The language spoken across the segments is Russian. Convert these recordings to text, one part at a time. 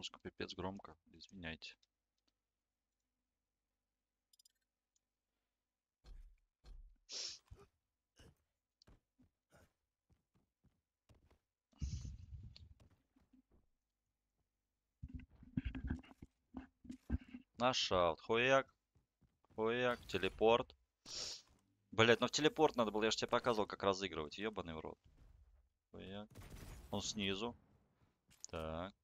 Музыка пипец громко. Извиняйте. Наш аут. Хуяк. Хуяк. Телепорт. Блять, ну в телепорт надо было. Я же тебе показывал, как разыгрывать. Ебаный в рот. Хуяк. Он снизу. Так.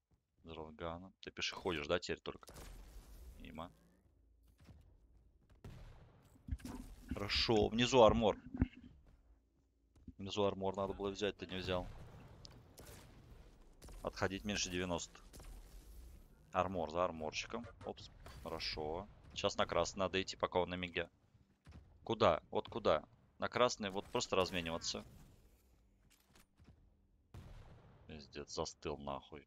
Зралгана. Ты пешеходишь, да, теперь только? Мимо. Хорошо. Внизу армор. Внизу армор надо было взять, ты не взял. Отходить меньше 90. Армор за арморчиком. Опс. Хорошо. Сейчас на красный надо идти, пока он на миге. Куда? Вот куда? На красный вот просто размениваться. Пиздец, застыл нахуй.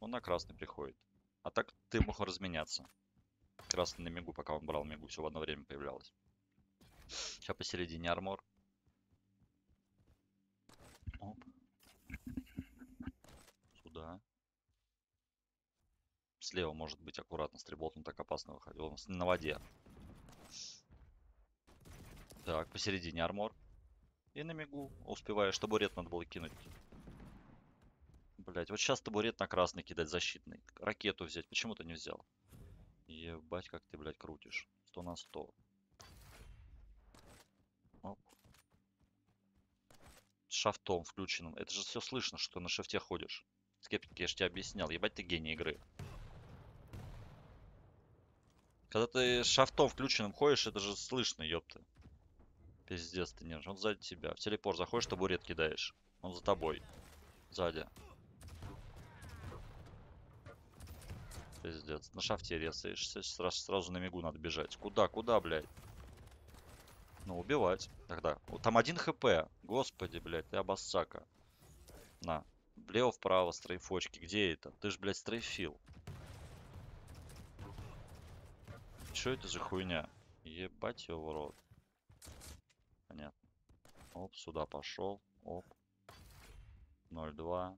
Он на красный приходит. А так ты мог разменяться. Красный на мигу, пока он брал мигу, все в одно время появлялось. Сейчас посередине армор. Оп. Сюда. Слева может быть аккуратно. Стрельболт он так опасно выходил. Он на воде. Так, посередине армор. И на мигу успеваешь. Табурет надо было кинуть. Блять, вот сейчас табурет на красный кидать защитный. Ракету взять. Почему ты не взял? Ебать, как ты, блядь, крутишь. 100 на 100. Оп. Шафтом включенным. Это же все слышно, что на шифте ходишь. Скептик, я же тебе объяснял. Ебать, ты гений игры. Когда ты шафтом включенным ходишь, это же слышно, ёпта. Пиздец ты не Он сзади тебя. В телепорт заходишь, табурет кидаешь. Он за тобой. Сзади. Пиздец. На шафте резаешься. Сразу, на мигу надо бежать. Куда, куда, блядь? Ну, убивать. Тогда. Там один хп. Господи, блядь, ты обоссака. На. Влево-вправо, стрейфочки. Где это? Ты ж, блядь, стрейфил. Что это за хуйня? Ебать его в рот. Понятно. Оп, сюда пошел. Оп. 0-2.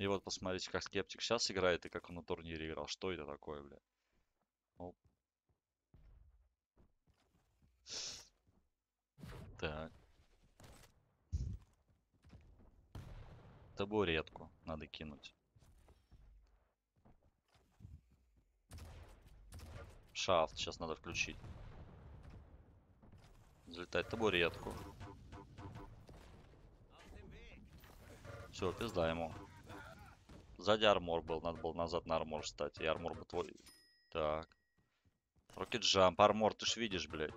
И вот посмотрите, как скептик сейчас играет и как он на турнире играл. Что это такое, бля? Оп. Так. Табуретку надо кинуть. Шафт сейчас надо включить. Залетать табуретку. Все, пизда ему. Сзади армор был, надо было назад на армор встать. И армор бы твой. Так. Рокет джамп, армор, ты ж видишь, блядь.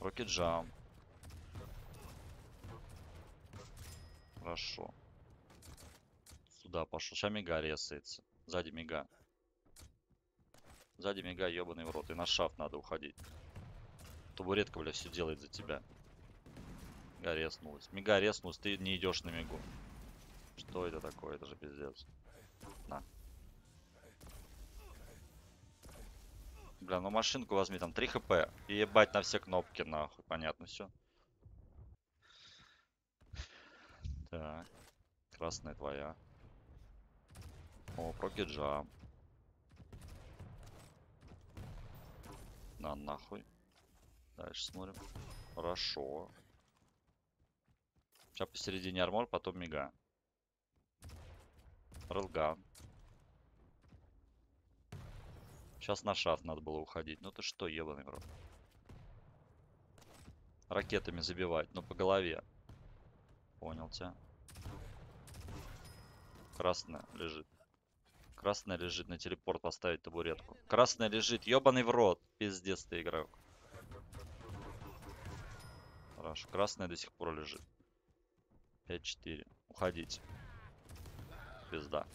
Рокет джамп. Хорошо. Сюда пошел. Сейчас мига резается. Сзади мига. Сзади мига, ебаный в рот. И на шафт надо уходить. Табуретка, бля, все делает за тебя. Мига резнулась. Мига резнулась, ты не идешь на мигу. Что это такое? Это же пиздец. На. Бля, ну машинку возьми, там 3 хп. И ебать на все кнопки, нахуй. Понятно все. Так. Красная твоя. О, прокиджа. На, нахуй. Дальше смотрим. Хорошо. Сейчас посередине армор, потом мига. Релган. Сейчас на шафт надо было уходить. Ну ты что, ебаный рот. Ракетами забивать, но по голове. Понял тебя. Красная лежит. Красная лежит на телепорт поставить табуретку. Красная лежит. Ебаный в рот. Пиздец ты игрок. Хорошо. Красная до сих пор лежит. 5-4. Уходите пизда.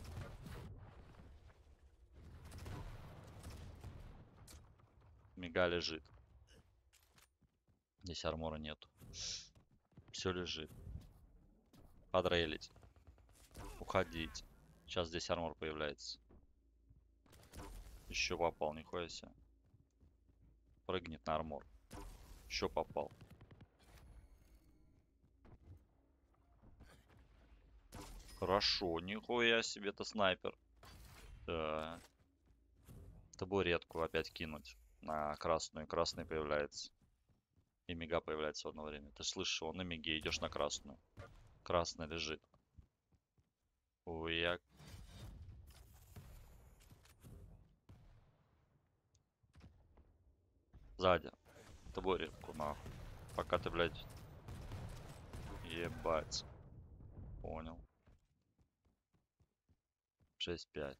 Мига лежит. Здесь армора нету. Все лежит. Подрейлить. Уходить. Сейчас здесь армор появляется. Еще попал, нихуя себе. Прыгнет на армор. Еще попал. Хорошо, нихуя себе, это снайпер. Так. Табуретку опять кинуть на красную. Красный появляется. И мига появляется в одно время. Ты слышишь, он на миге, идешь на красную. Красная лежит. Уяк. Сзади. Табуретку нахуй. Пока ты, блядь. Ебать. Понял. 6-5.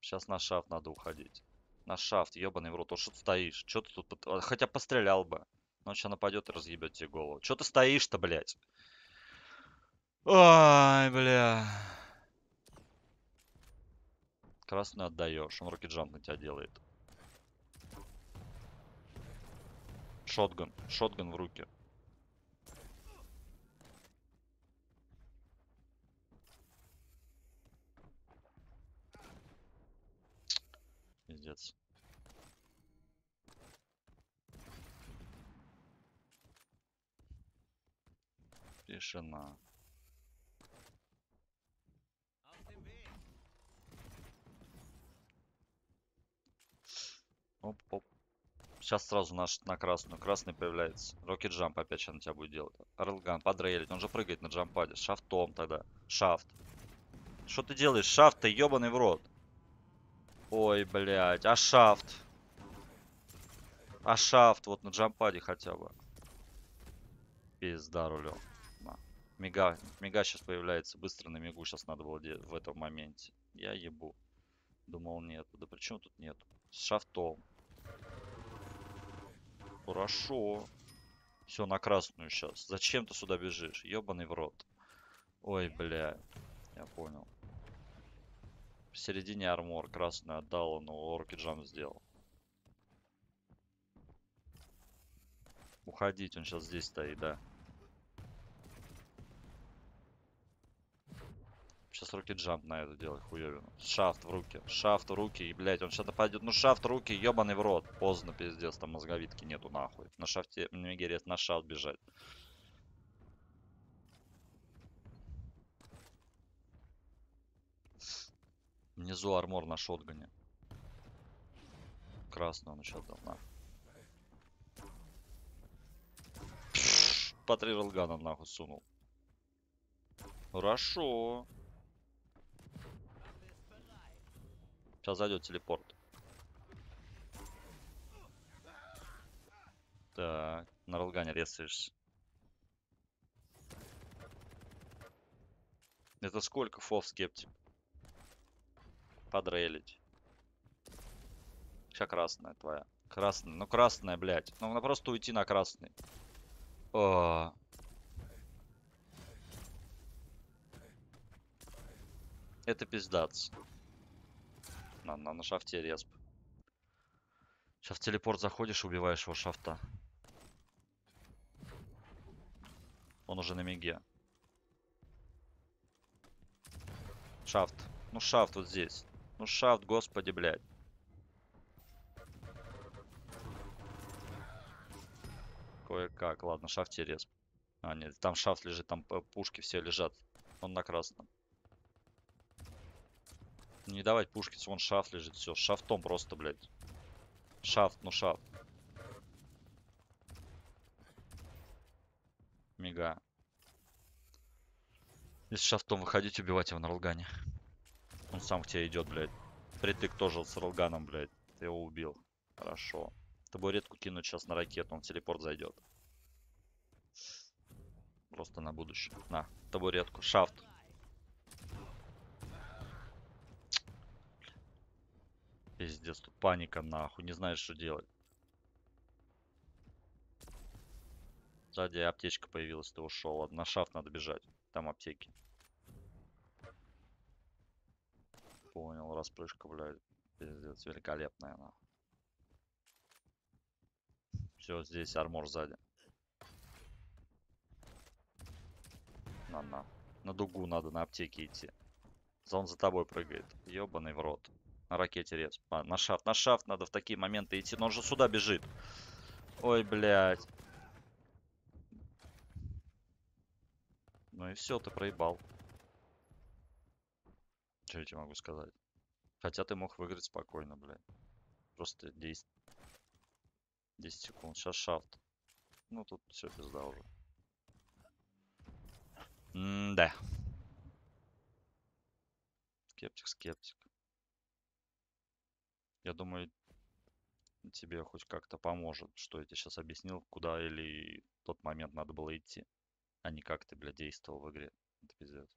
Сейчас на шафт надо уходить. На шафт, ебаный в рот. Вот что ты стоишь? Что ты тут... а, Хотя пострелял бы. Но сейчас нападет и разъебет тебе голову. Что ты стоишь-то, блядь? Ой, бля. Красный отдаешь. Он руки джамп на тебя делает. Шотган. Шотган в руки. Пиздец. Тишина. Оп-оп. Сейчас сразу наш на красную. Красный появляется. Рокет джамп опять сейчас на тебя будет делать. Орлган, подрейлить. Он же прыгает на джампаде. Шафтом тогда. Шафт. Что ты делаешь? Шафт, ты ебаный в рот. Ой, блядь. А шафт? А шафт вот на джампаде хотя бы. Пизда рулем. На. Мига, мига сейчас появляется. Быстро на мигу сейчас надо было в этом моменте. Я ебу. Думал нет. Да при чем тут нет? С шафтом. Хорошо. Все, на красную сейчас. Зачем ты сюда бежишь? Ебаный в рот. Ой, бля. Я понял. Середине армор красный отдал, он орки джамп сделал. Уходить, он сейчас здесь стоит, да. Сейчас руки джамп на это делать, хуёвину. Шафт в руки, шафт в руки, и, блядь, он сейчас нападет. Ну, шафт в руки, ебаный в рот. Поздно, пиздец, там мозговитки нету, нахуй. На шафте, на мигере, на шафт бежать. Внизу армор на шотгане. Красный он еще дал, на. По три релгана нахуй сунул. Хорошо. Сейчас зайдет телепорт. Так, на релгане резаешься. Это сколько фов скептик? Подрейлить. Сейчас красная твоя. Красная. Ну красная, блядь. Ну надо просто уйти на красный. О. Это пиздац. На, на, на шафте респ. Сейчас в телепорт заходишь, убиваешь его шафта. Он уже на миге. Шафт. Ну шафт вот здесь. Ну шафт, господи, блядь. Кое-как. Ладно, шафте респ. А, нет, там шафт лежит, там пушки все лежат. Он на красном. Не давать пушки, вон шафт лежит, все. Шафтом просто, блядь. Шафт, ну шафт. Мига. Если шафтом выходить, убивать его на ролгане. Он сам к тебе идет, блядь. Притык тоже с ролганом, блядь. Ты его убил. Хорошо. Табуретку кинуть сейчас на ракету, он телепорт зайдет. Просто на будущее. На, табуретку. Шафт. Пиздец, тут паника нахуй, не знаешь, что делать. Сзади аптечка появилась, ты ушел. На шафт надо бежать. Там аптеки. Понял, распрыжка, блядь. Великолепная, нахуй. Все, здесь армор сзади. На, на. На дугу надо, на аптеке идти. За- Он за тобой прыгает. Ебаный в рот. На ракете рез. А, на шафт. На шафт надо в такие моменты идти. Но он же сюда бежит. Ой, блядь. Ну и все, ты проебал. Что я тебе могу сказать? Хотя ты мог выиграть спокойно, блядь. Просто 10, 10 секунд. Сейчас шафт. Ну тут все пизда уже. да. Скептик, скептик. Я думаю, тебе хоть как-то поможет, что я тебе сейчас объяснил, куда или в тот момент надо было идти, а не как ты, блядь, действовал в игре. Это пиздец.